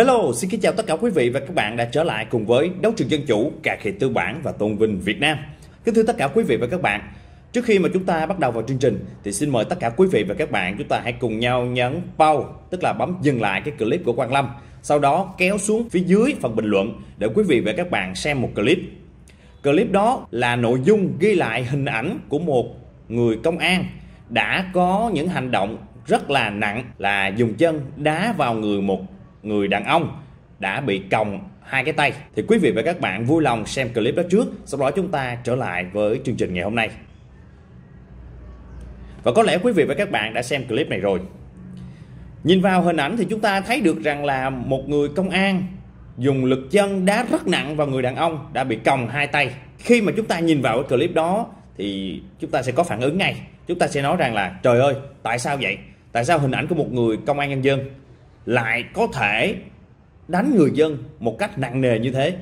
Hello, xin kính chào tất cả quý vị và các bạn đã trở lại cùng với Đấu trường Dân Chủ, Cà Khịa Tư bản và Tôn Vinh Việt Nam. Kính thưa tất cả quý vị và các bạn, trước khi mà chúng ta bắt đầu vào chương trình thì xin mời tất cả quý vị và các bạn chúng ta hãy cùng nhau nhấn pause, tức là bấm dừng lại cái clip của Quang Lâm. Sau đó kéo xuống phía dưới phần bình luận để quý vị và các bạn xem một clip. Clip đó là nội dung ghi lại hình ảnh của một người công an đã có những hành động rất là nặng là dùng chân đá vào người một người đàn ông đã bị còng hai cái tay. Thì quý vị và các bạn vui lòng xem clip đó trước, sau đó chúng ta trở lại với chương trình ngày hôm nay. Và có lẽ quý vị và các bạn đã xem clip này rồi. Nhìn vào hình ảnh thì chúng ta thấy được rằng là một người công an dùng lực chân đá rất nặng vào người đàn ông đã bị còng hai tay. Khi mà chúng ta nhìn vào cái clip đó thì chúng ta sẽ có phản ứng ngay. Chúng ta sẽ nói rằng là, trời ơi, tại sao vậy? Tại sao hình ảnh của một người công an nhân dân lại có thể đánh người dân một cách nặng nề như thế.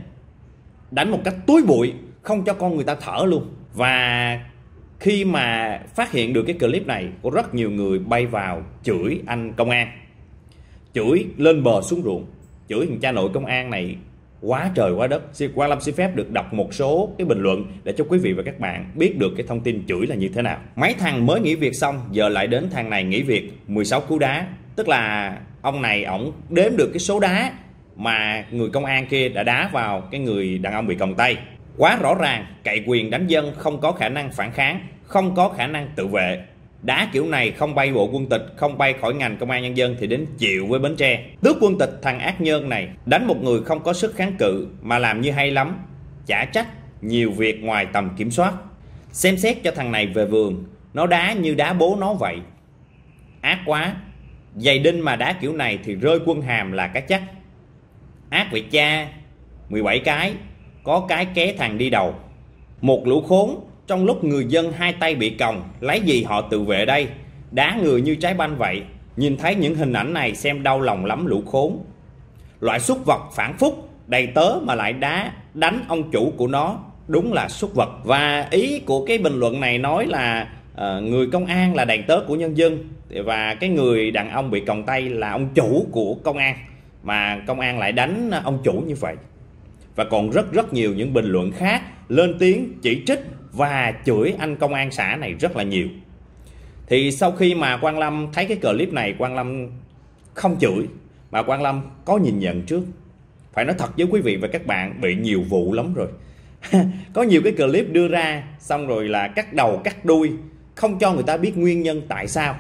Đánh một cách túi bụi, không cho con người ta thở luôn. Và khi mà phát hiện được cái clip này, có rất nhiều người bay vào chửi anh công an. Chửi lên bờ xuống ruộng. Chửi thằng cha nội công an này quá trời quá đất. Xin Quang Lâm xin phép được đọc một số cái bình luận để cho quý vị và các bạn biết được cái thông tin chửi là như thế nào. Mấy thằng mới nghỉ việc xong, giờ lại đến thằng này nghỉ việc 16 cú đá. Tức là ông này ổng đếm được cái số đá mà người công an kia đã đá vào cái người đàn ông bị còng tay. Quá rõ ràng, cậy quyền đánh dân, không có khả năng phản kháng, không có khả năng tự vệ đá kiểu này không bay bộ quân tịch, không bay khỏi ngành công an nhân dân thì đến chịu với bến tre. Tước quân tịch thằng ác nhân này, đánh một người không có sức kháng cự mà làm như hay lắm, chả trách nhiều việc ngoài tầm kiểm soát. Xem xét cho thằng này về vườn, nó đá như đá bố nó vậy. Ác quá, giày đinh mà đá kiểu này thì rơi quân hàm là cái chắc. Ác vậy cha 17 cái, có cái ké thằng đi đầu. Một lũ khốn trong lúc người dân hai tay bị còng lấy gì họ tự vệ đây? Đá người như trái banh vậy. Nhìn thấy những hình ảnh này xem đau lòng lắm lũ khốn. Loại súc vật phản phúc đầy tớ mà lại đá đánh ông chủ của nó đúng là súc vật. Và ý của cái bình luận này nói là uh, người công an là đầy tớ của nhân dân và cái người đàn ông bị còng tay là ông chủ của công an mà công an lại đánh ông chủ như vậy. Và còn rất rất nhiều những bình luận khác lên tiếng chỉ trích và chửi anh công an xã này rất là nhiều. Thì sau khi mà Quang Lâm thấy cái clip này, Quang Lâm không chửi, mà Quang Lâm có nhìn nhận trước. Phải nói thật với quý vị và các bạn, bị nhiều vụ lắm rồi. Có nhiều cái clip đưa ra, xong rồi là cắt đầu, cắt đuôi, không cho người ta biết nguyên nhân tại sao.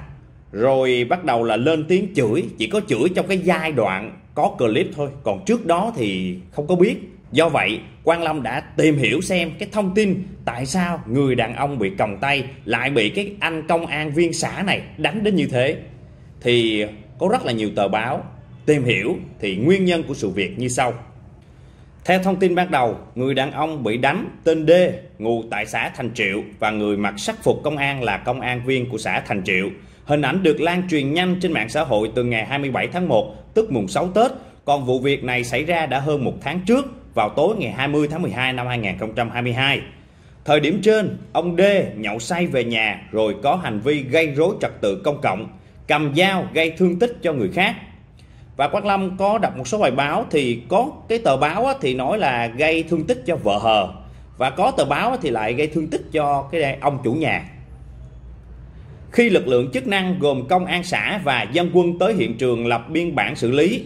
Rồi bắt đầu là lên tiếng chửi, chỉ có chửi trong cái giai đoạn có clip thôi. Còn trước đó thì không có biết do vậy Quang Lâm đã tìm hiểu xem cái thông tin tại sao người đàn ông bị còng tay lại bị cái anh công an viên xã này đánh đến như thế. Thì có rất là nhiều tờ báo tìm hiểu thì nguyên nhân của sự việc như sau. Theo thông tin ban đầu, người đàn ông bị đánh tên D, ngụ tại xã Thành Triệu và người mặc sắc phục công an là công an viên của xã Thành Triệu. Hình ảnh được lan truyền nhanh trên mạng xã hội từ ngày 27 tháng 1, tức mùng 6 Tết, còn vụ việc này xảy ra đã hơn một tháng trước, vào tối ngày 20 tháng 12 năm 2022. Thời điểm trên, ông D nhậu say về nhà rồi có hành vi gây rối trật tự công cộng, cầm dao gây thương tích cho người khác. Và Quang Lâm có đọc một số bài báo thì có cái tờ báo thì nói là gây thương tích cho vợ hờ và có tờ báo thì lại gây thương tích cho cái ông chủ nhà. Khi lực lượng chức năng gồm công an xã và dân quân tới hiện trường lập biên bản xử lý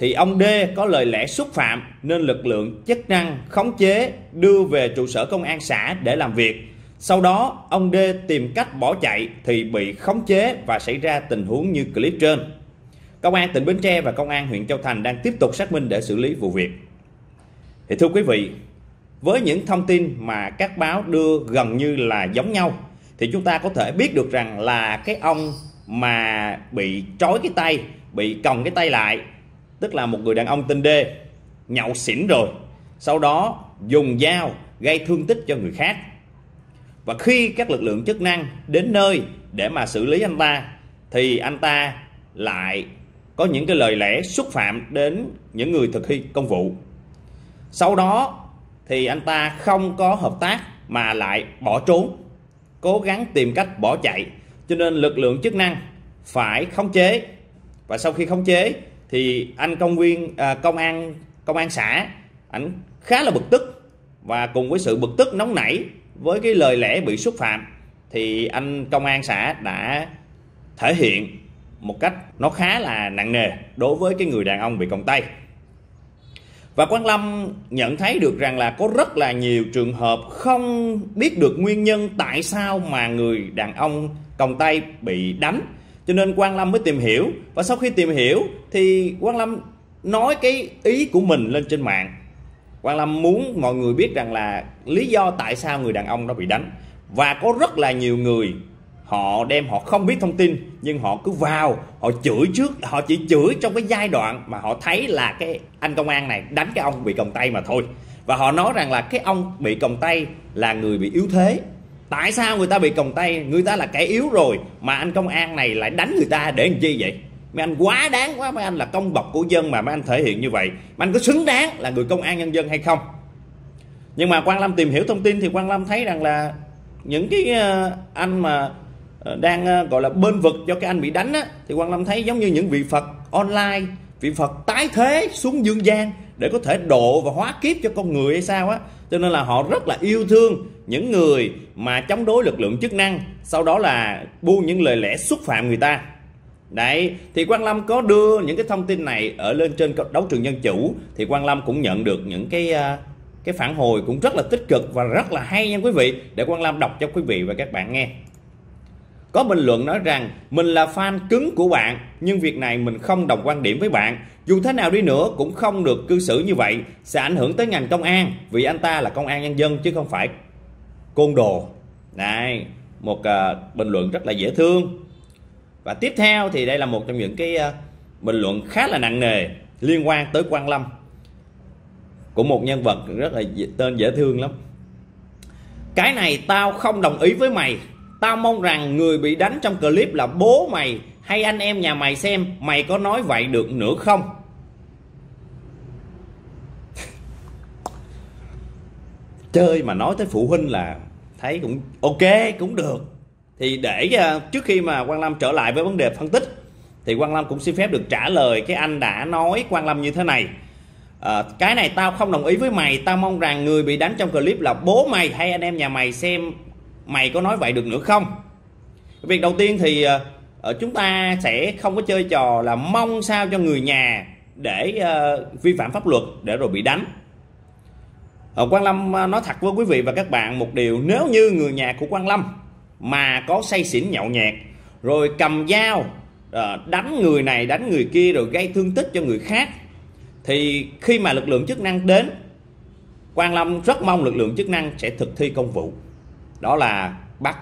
thì ông D có lời lẽ xúc phạm nên lực lượng chức năng khống chế đưa về trụ sở công an xã để làm việc. Sau đó ông D tìm cách bỏ chạy thì bị khống chế và xảy ra tình huống như clip trên. Công an tỉnh Bến Tre và công an huyện Châu Thành đang tiếp tục xác minh để xử lý vụ việc. Thì thưa quý vị, với những thông tin mà các báo đưa gần như là giống nhau thì chúng ta có thể biết được rằng là cái ông mà bị trói cái tay, bị còng cái tay lại tức là một người đàn ông tên D, nhậu xỉn rồi. Sau đó dùng dao gây thương tích cho người khác. Và khi các lực lượng chức năng đến nơi để mà xử lý anh ta, thì anh ta lại có những cái lời lẽ xúc phạm đến những người thực thi công vụ. Sau đó thì anh ta không có hợp tác mà lại bỏ trốn, cố gắng tìm cách bỏ chạy. Cho nên lực lượng chức năng phải khống chế. Và sau khi khống chế thì anh công viên à, công an công an xã ảnh khá là bực tức và cùng với sự bực tức nóng nảy với cái lời lẽ bị xúc phạm thì anh công an xã đã thể hiện một cách nó khá là nặng nề đối với cái người đàn ông bị còng tay và Quang Lâm nhận thấy được rằng là có rất là nhiều trường hợp không biết được nguyên nhân tại sao mà người đàn ông còng tay bị đánh. Cho nên Quang Lâm mới tìm hiểu. Và sau khi tìm hiểu, thì Quang Lâm nói cái ý của mình lên trên mạng. Quang Lâm muốn mọi người biết rằng là lý do tại sao người đàn ông đó bị đánh. Và có rất là nhiều người, họ đem, họ không biết thông tin, nhưng họ cứ vào, họ chửi trước, họ chỉ chửi trong cái giai đoạn mà họ thấy là cái anh công an này đánh cái ông bị còng tay mà thôi. Và họ nói rằng là cái ông bị còng tay là người bị yếu thế tại sao người ta bị còng tay? Người ta là kẻ yếu rồi mà anh công an này lại đánh người ta để làm chi vậy? Mấy anh quá đáng quá mấy anh là công bọc của dân mà mấy anh thể hiện như vậy. Mấy anh có xứng đáng là người công an nhân dân hay không? Nhưng mà quan lâm tìm hiểu thông tin thì quan lâm thấy rằng là những cái ờ, anh mà ờ, đang ờ, gọi là bên vực cho cái anh bị đánh á, thì Quang Lâm thấy giống như những vị Phật online vị Phật tái thế xuống dương gian để có thể độ và hóa kiếp cho con người hay sao á cho nên là họ rất là yêu thương những người mà chống đối lực lượng chức năng, sau đó là buông những lời lẽ xúc phạm người ta. Đấy, thì Quang Lâm có đưa những cái thông tin này ở lên trên đấu trường dân chủ, thì Quang Lâm cũng nhận được những cái à, cái phản hồi cũng rất là tích cực và rất là hay nha quý vị. Để Quang Lâm đọc cho quý vị và các bạn nghe có bình luận nói rằng mình là fan cứng của bạn nhưng việc này mình không đồng quan điểm với bạn. Dù thế nào đi nữa cũng không được cư xử như vậy sẽ ảnh hưởng tới ngành công an vì anh ta là công an nhân dân chứ không phải côn đồ. Này, một uh, bình luận rất là dễ thương. Và tiếp theo thì đây là một trong những cái uh, bình luận khá là nặng nề liên quan tới Quang Lâm của một nhân vật rất là tên dễ thương lắm. Cái này tao không đồng ý với mày Tao mong rằng người bị đánh trong clip là bố mày hay anh em nhà mày xem mày có nói vậy được nữa không? Chơi mà nói tới phụ huynh là thấy cũng ok cũng được. Thì để ờ, trước khi mà Quang Lâm trở lại với vấn đề phân tích thì Quang Lâm cũng xin phép được trả lời cái anh đã nói Quang Lâm như thế này. À, cái này tao không đồng ý với mày tao mong rằng người bị đánh trong clip là bố mày hay anh em nhà mày xem mày có nói vậy được nữa không? Việc đầu tiên thì uh, chúng ta sẽ không có chơi trò là mong sao cho người nhà để uh, vi phạm pháp luật để rồi bị đánh. Uh, Quang Lâm nói thật với quý vị và các bạn một điều. Nếu như người nhà của Quang Lâm mà có say xỉn nhậu nhẹt rồi cầm dao đánh người này đánh người kia rồi gây thương tích cho người khác thì khi mà lực lượng chức năng đến Quang Lâm rất mong lực lượng chức năng sẽ thực thi công vụ đó là bắt.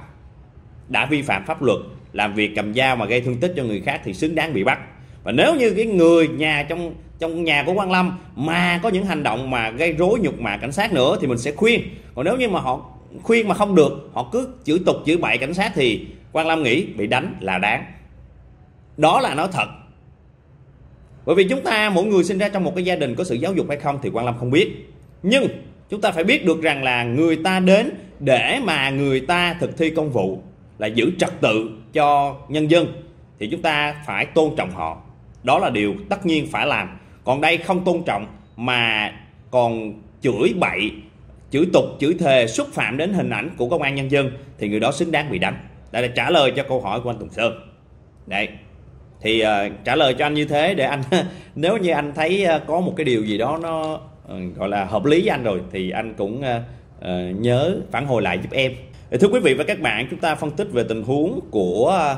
Đã vi phạm pháp luật, làm việc cầm dao mà gây thương tích cho người khác thì xứng đáng bị bắt. Và nếu như cái người nhà trong trong nhà của Quang Lâm mà có những hành động mà gây rối nhục mạ cảnh sát nữa thì mình sẽ khuyên. Còn nếu như mà họ khuyên mà không được, họ cứ chửi tục chửi bậy cảnh sát thì Quang Lâm nghĩ bị đánh là đáng. Đó là nói thật. Bởi vì chúng ta, mỗi người sinh ra trong một cái gia đình có sự giáo dục hay không thì Quang Lâm không biết. Nhưng chúng ta phải biết được rằng là người ta đến để mà người ta thực thi công vụ là giữ trật tự cho nhân dân thì chúng ta phải tôn trọng họ. Đó là điều tất nhiên phải làm. Còn đây không tôn trọng mà còn chửi bậy chửi tục chửi thề xúc phạm đến hình ảnh của công an nhân dân thì người đó xứng đáng bị đánh. Đây là trả lời cho câu hỏi của anh Tùng Sơn. Đấy. Thì uh, trả lời cho anh như thế để anh nếu như anh thấy uh, có một cái điều gì đó nó uh, gọi là hợp lý với anh rồi thì anh cũng uh, uh, nhớ phản hồi lại giúp em. Ờ, thưa quý vị và các bạn chúng ta phân tích về tình huống của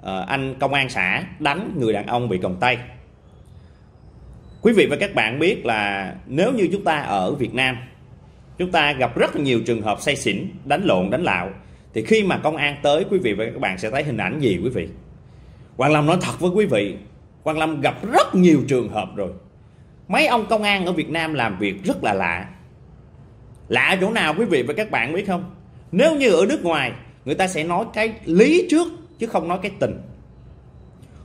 uh, anh công an xã đánh người đàn ông bị còng tay. Quý vị và các bạn biết là nếu như chúng ta ở Việt Nam chúng ta gặp rất nhiều trường hợp say xỉn đánh lộn đánh lạo. Thì khi mà công an tới quý vị và các bạn sẽ thấy hình ảnh gì quý vị? Quang Lâm nói thật với quý vị Quang Lâm gặp rất nhiều trường hợp rồi. Mấy ông công an ở Việt Nam làm việc rất là lạ lạ chỗ nào quý vị và các bạn biết không? Nếu như ở nước ngoài, người ta sẽ nói cái lý trước, chứ không nói cái tình.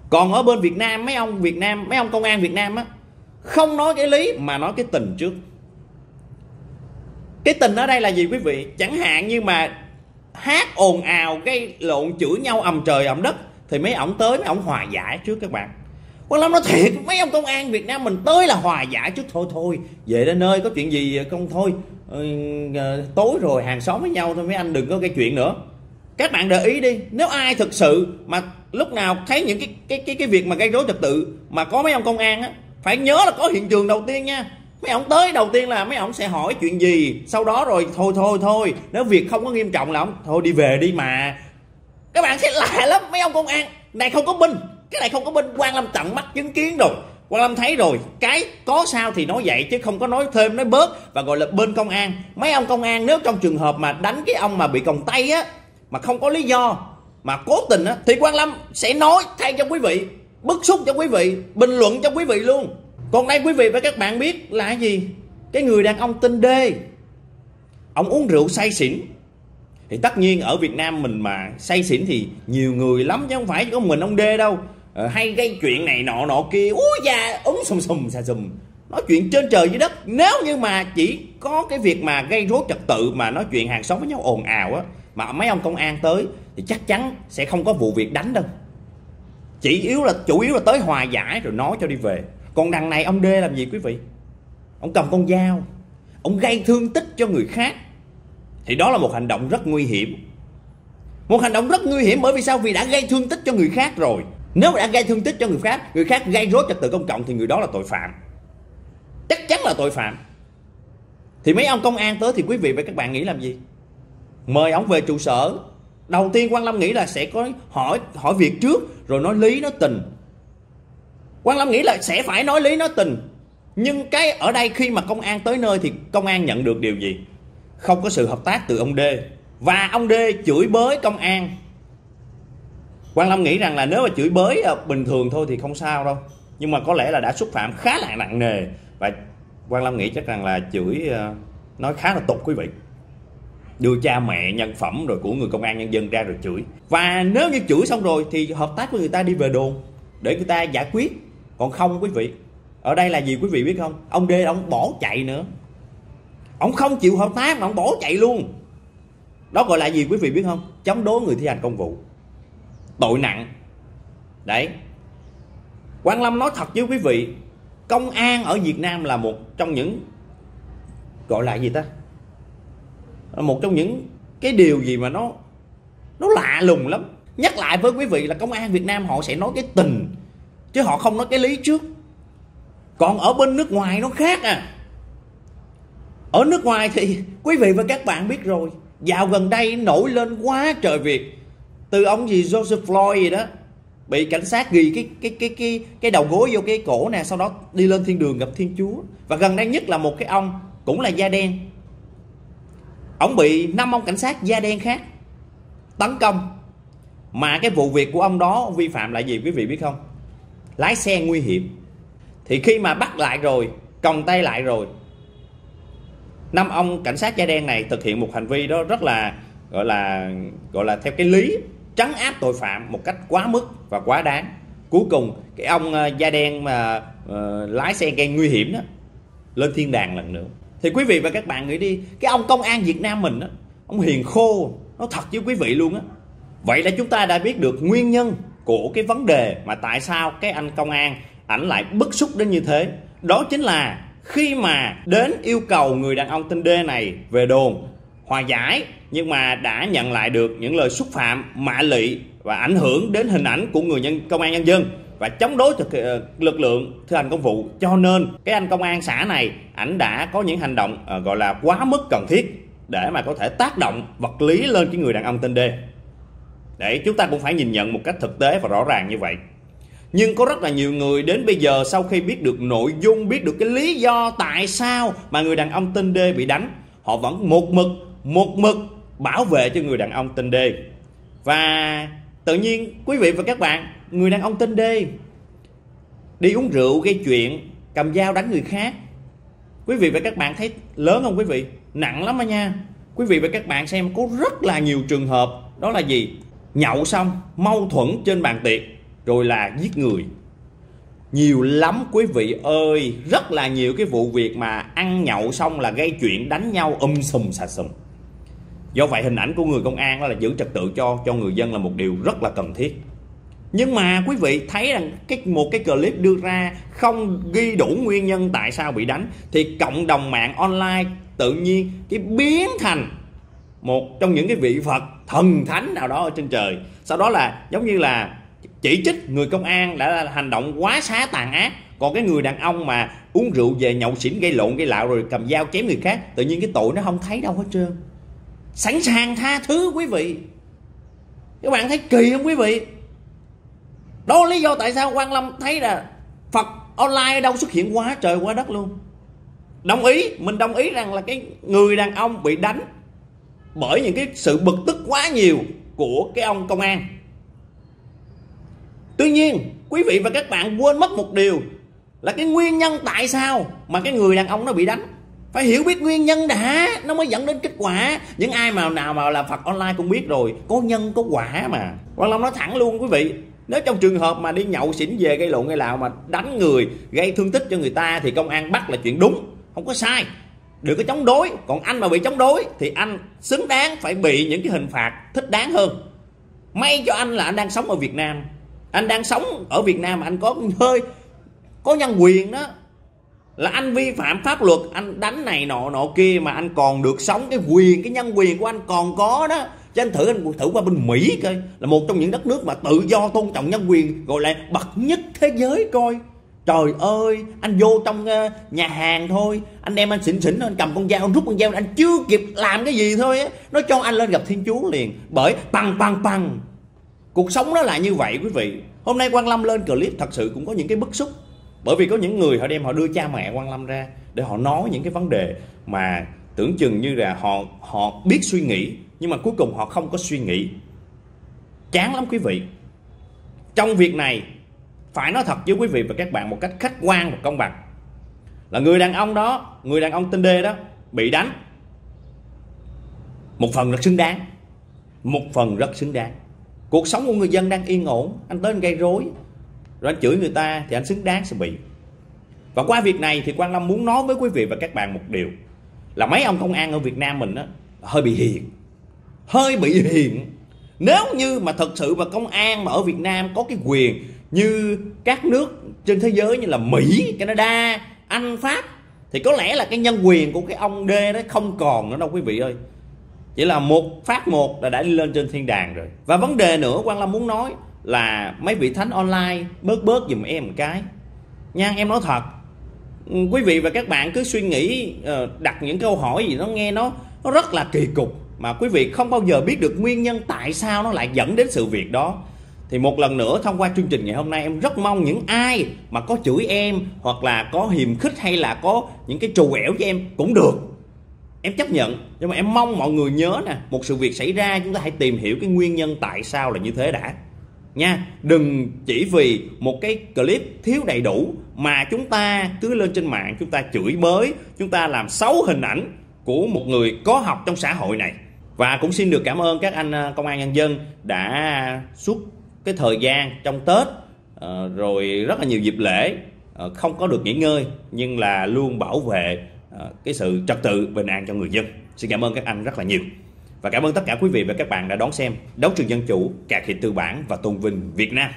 Còn ở bên Việt Nam, mấy ông Việt Nam, mấy ông công an Việt Nam á, không nói cái lý mà nói cái tình trước. Cái tình ở đây là gì quý vị? Chẳng hạn như mà hát ồn ào, cái lộn chửi nhau ầm trời ầm đất, thì mấy ổng tới mấy ổng hòa giải trước các bạn quan Lâm nói thiệt mấy ông công an Việt Nam mình tới là hòa giải chút thôi thôi. Về đến nơi có chuyện gì không thôi. Ừ, tối rồi hàng xóm với nhau thôi mấy anh đừng có gây chuyện nữa. Các bạn để ý đi nếu ai thực sự mà lúc nào thấy những cái cái cái cái việc mà gây rối trật tự mà có mấy ông công an á phải nhớ là có hiện trường đầu tiên nha. Mấy ông tới đầu tiên là mấy ông sẽ hỏi chuyện gì sau đó rồi thôi thôi thôi. Nếu việc không có nghiêm trọng là ông thôi đi về đi mà. Các bạn thấy lạ lắm mấy ông công an này không có binh cái này không có bên quan lâm tận mắt chứng kiến rồi. Quan lâm thấy rồi, cái có sao thì nói vậy chứ không có nói thêm, nói bớt. Và gọi là bên công an. Mấy ông công an nếu trong trường hợp mà đánh cái ông mà bị còng tay á, mà không có lý do, mà cố tình á, thì quan lâm sẽ nói thay cho quý vị, bức xúc cho quý vị, bình luận cho quý vị luôn. Còn đây quý vị và các bạn biết là gì? Cái người đàn ông tên đê ông uống rượu say xỉn. Thì tất nhiên ở Việt Nam mình mà say xỉn thì nhiều người lắm chứ không phải có mình ông đê đâu. Ờ, hay gây chuyện này nọ nọ kia. Úi da ống sùm sùm, xà sùm. Nói chuyện trên trời dưới đất. Nếu như mà chỉ có cái việc mà gây rối trật tự mà nói chuyện hàng xóm với nhau ồn ào á, mà mấy ông công an tới, thì chắc chắn sẽ không có vụ việc đánh đâu. Chỉ yếu là, chủ yếu là tới hòa giải rồi nói cho đi về. Còn đằng này ông đê làm gì quý vị? Ông cầm con dao. Ông gây thương tích cho người khác. Thì đó là một hành động rất nguy hiểm. Một hành động rất nguy hiểm bởi vì sao? Vì đã gây thương tích cho người khác rồi nếu đã gây thương tích cho người khác người khác gây rối trật tự công cộng thì người đó là tội phạm. Chắc chắn là tội phạm. Thì mấy ông công an tới thì quý vị và các bạn nghĩ làm gì? Mời ông về trụ sở. Đầu tiên quan lâm nghĩ là sẽ có hỏi hỏi việc trước, rồi nói lý, nói tình. Quan lâm nghĩ là sẽ phải nói lý, nói tình. Nhưng cái ở đây khi mà công an tới nơi thì công an nhận được điều gì? Không có sự hợp tác từ ông D. Và ông D chửi bới công an quan lâm nghĩ rằng là nếu mà chửi bới ờ, bình thường thôi thì không sao đâu. Nhưng mà có lẽ là đã xúc phạm khá là nặng nề. Và quan lâm nghĩ chắc rằng là chửi ờ, nói khá là tục quý vị. Đưa cha mẹ, nhân phẩm, rồi của người công an nhân dân ra rồi chửi. Và nếu như chửi xong rồi thì hợp tác với người ta đi về đồn để người ta giải quyết. Còn không quý vị, ở đây là gì quý vị biết không? Ông đê ông bỏ chạy nữa. Ông không chịu hợp tác mà ông bỏ chạy luôn. Đó gọi là gì quý vị biết không? Chống đối người thi hành công vụ tội nặng. Đấy. Quan lâm nói thật với quý vị, công an ở việt nam là một trong những, gọi là gì ta? Một trong những cái điều gì mà nó nó lạ lùng lắm. Nhắc lại với quý vị là công an việt nam họ sẽ nói cái tình, chứ họ không nói cái lý trước. Còn ở bên nước ngoài nó khác à. Ở nước ngoài thì quý vị và các bạn biết rồi, dạo gần đây nổi lên quá trời việc từ ông gì Joseph Floyd gì đó, bị cảnh sát ghi cái cái cái cái cái đầu gối vô cái cổ nè, sau đó đi lên thiên đường gặp thiên chúa. Và gần đây nhất là một cái ông cũng là da đen. Ông bị năm ông cảnh sát da đen khác tấn công. Mà cái vụ việc của ông đó vi phạm là gì quý vị biết không? Lái xe nguy hiểm. Thì khi mà bắt lại rồi còng tay lại rồi, năm ông cảnh sát da đen này thực hiện một hành vi đó rất là, gọi là gọi là theo cái lý trấn áp tội phạm một cách quá mức và quá đáng. Cuối cùng cái ông ờ, da đen mà uh, lái xe gây nguy hiểm đó lên thiên đàng lần nữa. Thì quý vị và các bạn nghĩ đi cái ông công an Việt Nam mình đó, ông hiền khô nó thật với quý vị luôn á. Vậy là chúng ta đã biết được nguyên nhân của cái vấn đề mà tại sao cái anh công an ảnh lại bức xúc đến như thế. Đó chính là khi mà đến yêu cầu người đàn ông tên D này về đồn hòa giải nhưng mà đã nhận lại được những lời xúc phạm mạ lị và ảnh hưởng đến hình ảnh của người nhân công an nhân dân và chống đối thực ờ, lực lượng thi hành công vụ. Cho nên cái anh công an xã này ảnh đã có những hành động uh, gọi là quá mức cần thiết để mà có thể tác động vật lý lên cái người đàn ông tên D. Để chúng ta cũng phải nhìn nhận một cách thực tế và rõ ràng như vậy. Nhưng có rất là nhiều người đến bây giờ sau khi biết được nội dung biết được cái lý do tại sao mà người đàn ông tên D bị đánh họ vẫn một mực một mực bảo vệ cho người đàn ông tên D. Và tự nhiên, quý vị và các bạn, người đàn ông tên D đi uống rượu, gây chuyện, cầm dao đánh người khác. Quý vị và các bạn thấy lớn không quý vị? Nặng lắm đó nha. Quý vị và các bạn xem, có rất là nhiều trường hợp, đó là gì? Nhậu xong, mâu thuẫn trên bàn tiệc, rồi là giết người. Nhiều lắm quý vị ơi, rất là nhiều cái vụ việc mà ăn nhậu xong là gây chuyện đánh nhau um sùm xà sùm do vậy, hình ảnh của người công an đó là giữ trật tự cho cho người dân là một điều rất là cần thiết. Nhưng mà quý vị thấy rằng cái, một cái clip đưa ra không ghi đủ nguyên nhân tại sao bị đánh, thì cộng đồng mạng online tự nhiên cái biến thành một trong những cái vị Phật thần thánh nào đó ở trên trời. Sau đó là giống như là chỉ trích người công an đã hành động quá xá tàn ác. Còn cái người đàn ông mà uống rượu về nhậu xỉn, gây lộn, gây lạo rồi cầm dao chém người khác, tự nhiên cái tội nó không thấy đâu hết trơn sẵn sàng tha thứ quý vị. Các bạn thấy kỳ không quý vị? Đó là lý do tại sao quan lâm thấy là phật online đâu xuất hiện quá trời quá đất luôn. Đồng ý, mình đồng ý rằng là cái người đàn ông bị đánh bởi những cái sự bực tức quá nhiều của cái ông công an. Tuy nhiên, quý vị và các bạn quên mất một điều là cái nguyên nhân tại sao mà cái người đàn ông nó bị đánh phải hiểu biết nguyên nhân đã, nó mới dẫn đến kết quả. Những ai mà nào mà là phật online cũng biết rồi, có nhân, có quả mà. Quan long nói thẳng luôn quý vị, nếu trong trường hợp mà đi nhậu xỉn về gây lộn gây lạo mà đánh người, gây thương tích cho người ta thì công an bắt là chuyện đúng, không có sai. Đừng có chống đối, còn anh mà bị chống đối thì anh xứng đáng phải bị những cái hình phạt thích đáng hơn. May cho anh là anh đang sống ở việt nam. Anh đang sống ở việt nam mà anh có hơi, có nhân quyền đó là anh vi phạm pháp luật, anh đánh này nọ nọ kia mà anh còn được sống, cái quyền, cái nhân quyền của anh còn có đó. Cho anh thử anh thử qua bên mỹ coi, là một trong những đất nước mà tự do tôn trọng nhân quyền, gọi là bậc nhất thế giới coi. Trời ơi, anh vô trong ờ, nhà hàng thôi, anh đem anh xỉn xỉn anh cầm con dao, anh rút con dao anh chưa kịp làm cái gì thôi á. Nó cho anh lên gặp thiên chúa liền, bởi bằng bằng bằng. Cuộc sống nó là như vậy quý vị. Hôm nay quang lâm lên clip thật sự cũng có những cái bức xúc bởi vì có những người họ đem họ đưa cha mẹ quan lâm ra để họ nói những cái vấn đề mà tưởng chừng như là họ họ biết suy nghĩ, nhưng mà cuối cùng họ không có suy nghĩ. Chán lắm quý vị. Trong việc này, phải nói thật với quý vị và các bạn một cách khách quan và công bằng. Là người đàn ông đó, người đàn ông tên D đó, bị đánh. Một phần rất xứng đáng. Một phần rất xứng đáng. Cuộc sống của người dân đang yên ổn. Anh tới anh gây rối rồi anh chửi người ta thì anh xứng đáng sẽ bị. Và qua việc này thì Quang Lâm muốn nói với quý vị và các bạn một điều là mấy ông công an ở Việt Nam mình á hơi bị hiền. Hơi bị hiền. Nếu như mà thật sự mà công an mà ở Việt Nam có cái quyền như các nước trên thế giới như là Mỹ, Canada, Anh, Pháp thì có lẽ là cái nhân quyền của cái ông D đó không còn nữa đâu quý vị ơi. Chỉ là một phát một là đã đi lên trên thiên đàng rồi. Và vấn đề nữa Quang Lâm muốn nói là mấy vị thánh online bớt bớt giùm em một cái. Nha, em nói thật. Ừ, quý vị và các bạn cứ suy nghĩ ờ, đặt những câu hỏi gì nó nghe nó nó rất là kỳ cục. Mà quý vị không bao giờ biết được nguyên nhân tại sao nó lại dẫn đến sự việc đó. Thì một lần nữa, thông qua chương trình ngày hôm nay, em rất mong những ai mà có chửi em, hoặc là có hiềm khích hay là có những cái trù ẻo với em cũng được. Em chấp nhận. Nhưng mà em mong mọi người nhớ nè, một sự việc xảy ra, chúng ta hãy tìm hiểu cái nguyên nhân tại sao là như thế đã nha. Đừng chỉ vì một cái clip thiếu đầy đủ mà chúng ta cứ lên trên mạng chúng ta chửi bới, chúng ta làm xấu hình ảnh của một người có học trong xã hội này. Và cũng xin được cảm ơn các anh ờ, công an nhân dân đã suốt cái thời gian trong tết ờ, rồi rất là nhiều dịp lễ ờ, không có được nghỉ ngơi, nhưng là luôn bảo vệ cái sự trật tự, bình an cho người dân. Xin cảm ơn các anh rất là nhiều và cảm ơn tất cả quý vị và các bạn đã đón xem đấu trường dân chủ cà Hiện tư bản và tôn vinh việt nam.